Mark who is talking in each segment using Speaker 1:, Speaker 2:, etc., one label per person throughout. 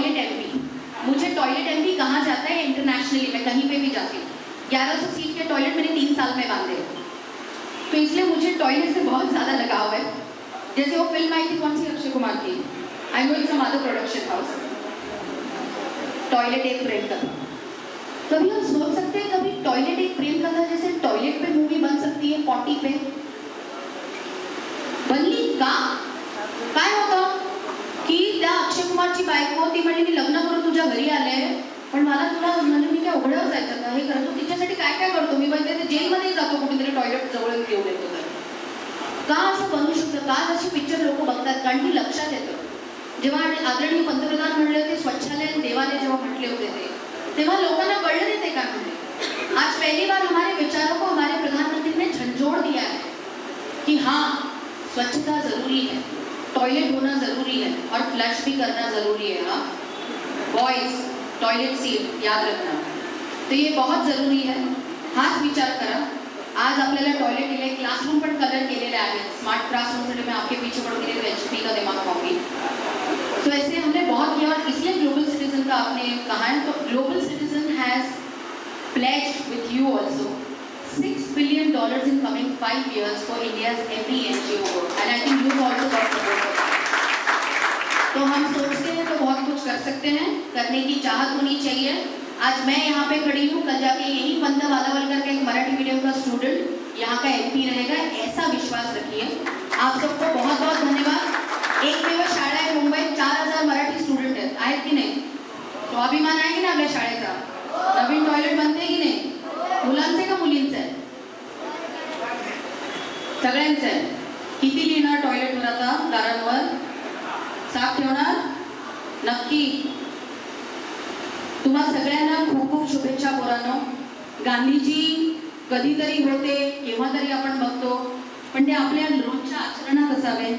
Speaker 1: Toilet M मुझे toilet M P कहाँ जाता है इंटरनेशनली मैं कहीं पे भी जाती हूँ। ग्यारह सौ सीट के टॉयलेट मैंने तीन साल में बांधे। तो इसलिए मुझे टॉयलेट से बहुत ज़्यादा लगाव है। जैसे वो फ़िल्म आई थी, कौन सी? अक्षय कुमार की। I know it's other production house toilet Ek Prem Katha कभी हम सोच सकते हैं कभी टॉयलेट एक प्रेम कथा जैसे अक्षय कुमारची बायको ती म्हणे मी लग्न करून तुझ्या घरी आले पण मला तुला म्हणजे मी काय उघड्यावर जायचं का? हे करतो तिच्यासाठी काय काय करतो? मी म्हणजे जेलमध्ये जातो कुठेतरी टॉयलेट जवळ घेऊन येतो का असं बनू शकतं? का असे पिक्चर लोक बघतात? कारण की लक्षात येतं. जेव्हा आदरणीय पंतप्रधान म्हणले होते स्वच्छालय देवाने जेव्हा म्हटले होते ते तेव्हा लोकांना कळलं नाही ते काय म्हणले आज पहिली बार हमारे विचारों को हमारे प्रधानमंत्री ने झंझोड़ दिया है कि हाँ स्वच्छता जरूरी है। तो टॉयलेट होना ज़रूरी है और फ्लश भी करना ज़रूरी है हाँ बॉयज़ टॉयलेट सीट याद रखना। तो ये बहुत ज़रूरी है। हाथ विचार करा। आज अपने टॉयलेट के लिए क्लासरूम पर कलर के लिए आगे स्मार्ट क्लासरूम क्लासरूमसाठी मैं आपके पीछे पड़ के एच पी का दिमाग पाऊँगी तो ऐसे हमने बहुत किया और इसलिए ग्लोबल सिटीजन का आपने कहा है. तो global citizen has pledge with you also $6 billion in coming five years for India's every NGO work. And I think you've also got support for that. तो हम सोचते हैं तो बहुत कुछ कर सकते हैं, करने की चाहत होनी चाहिए। आज मैं यहाँ पे खड़ी हूँ, कल जाके यही बंदा वालावल करके एक मराठी मीडियम का स्टूडेंट यहाँ का एमपी रहेगा, ऐसा विश्वास रखिए। आप सबको बहुत बहुत धन्यवाद। एक मेवा शाळा है मुंबई, चार हज़ार मराठी स्टूडेंट है। आए कि नहीं? तो अभिमान आहे की ना आपल्या शाळेचा नवीन टॉयलेट बनते की नाही? मुलांचा सगळ्यांचे आहे. किती लिहिणार टॉयलेटवर आता दारांवर? साफ ठेवणार? नक्की. तुम्हा सगळ्यांना खूप खूप शुभेच्छा पोरांनो. गांधीजी कधीतरी होते केव्हा तरी आपण बघतो. पण ते आपल्या रोजच्या आचरणात असावे.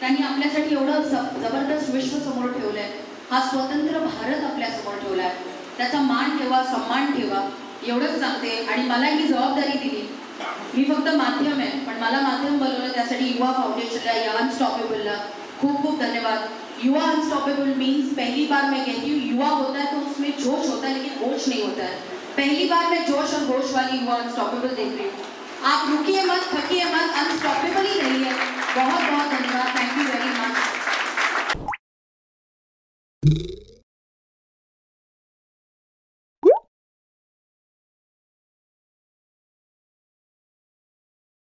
Speaker 1: त्यांनी आपल्यासाठी एवढं जबरदस्त विश्व समोर ठेवलंय. हा स्वतंत्र भारत आपल्यासमोर ठेवलाय. त्याचा मान ठेवा सम्मान ठेवा. एवढंच सांगते. आणि मला ही जबाबदारी दिली. मी फक्त माध्यम आहे, पण मला माध्यम बनवलं, त्यासाठी युवा फाउंडेशनला, या अनस्टॉपेबलला खूप खूप धन्यवाद. युवा अनस्टॉपेबल मीन्स पहली बार मैं कहती हूँ, युवा होता है तो उसमें जोश होता है, लेकिन होश नहीं होता है. पहली बार मैं जोश और होश वाली युवा अनस्टॉपेबल देख रही हूँ. आप रुकिए मत, थकिए मत अनस्टॉपेबल ही रहिए. बहुत बहुत धन्यवाद.